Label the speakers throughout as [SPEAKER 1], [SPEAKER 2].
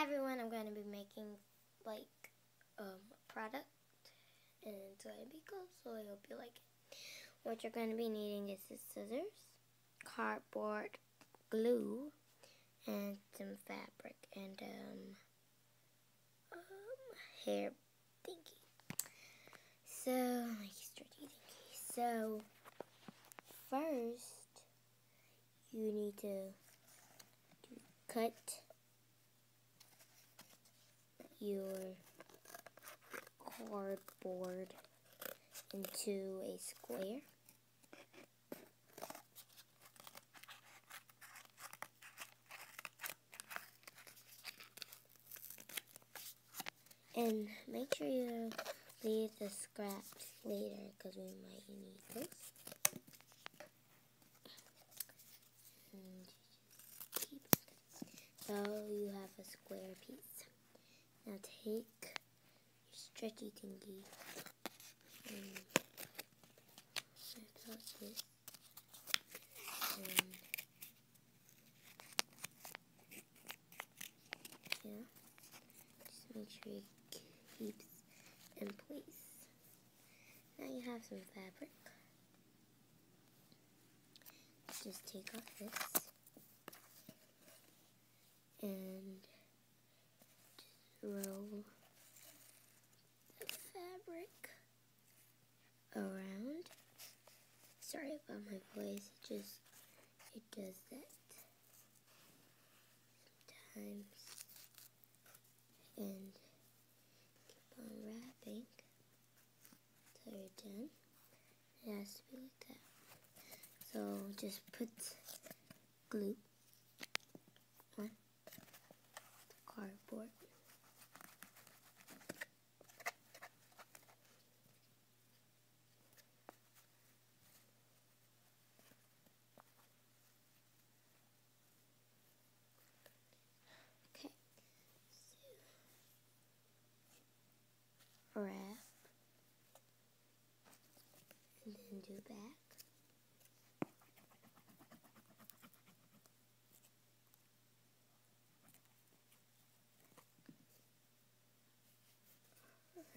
[SPEAKER 1] Hi everyone, I'm going to be making like um, a product and it's going to be cool, so I hope you like it. What you're going to be needing is scissors, cardboard, glue, and some fabric and um, um hair thingy. So, like thingy. So, first, you need to cut your cardboard into a square. And make sure you leave the scraps later because we might need those. so you have a square piece. Now take your stretchy thingy and and yeah, just make sure it keeps in place. Now you have some fabric. Just take off this and roll the fabric around. Sorry about my voice, it just, it does that sometimes. And keep on wrapping until you're done. It has to be like that. So just put glue on the cardboard. Wrap and then do back.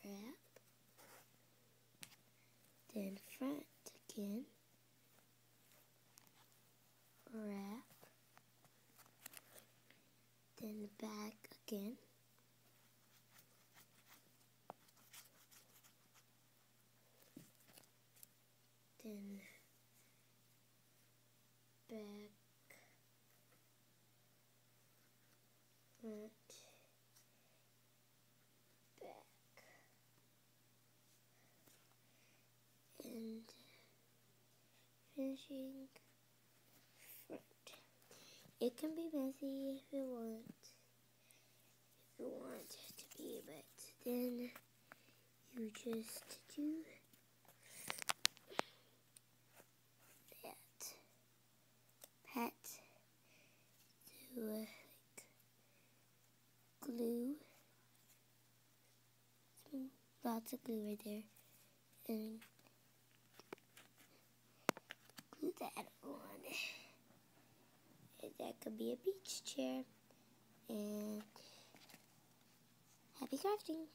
[SPEAKER 1] Wrap, then front again, wrap, then back again. Then back. Front. Back. And finishing front. It can be messy if you want. If you want it to be but then you just do glue. Lots of glue right there. And glue that on. And that could be a beach chair. And happy crafting.